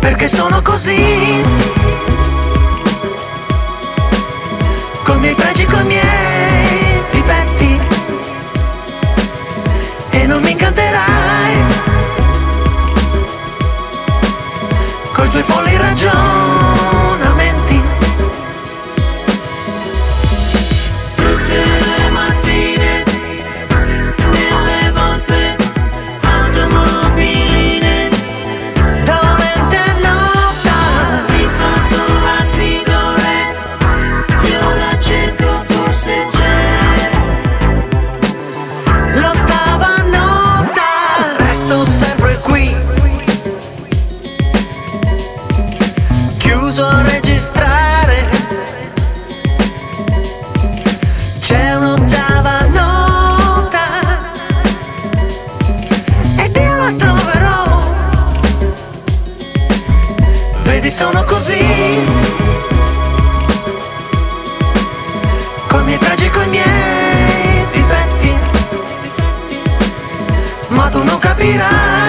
perché sono così. Con i miei pregi, con i miei difetti. E non mi incanterai. Coi tuoi folli Vedi sono così. Con i miei pregi e con i miei difetti. Ma tu non capirai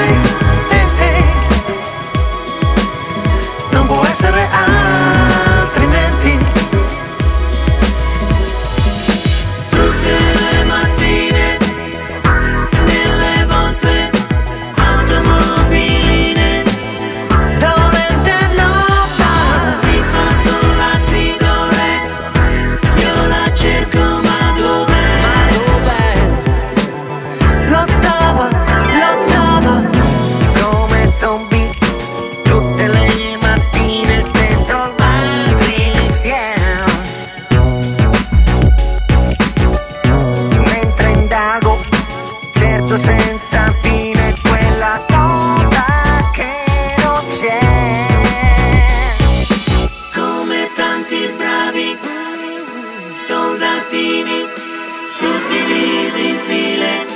mondo senza fine quella cosa che non c'è. Come tanti bravi soldatini suddivisi in file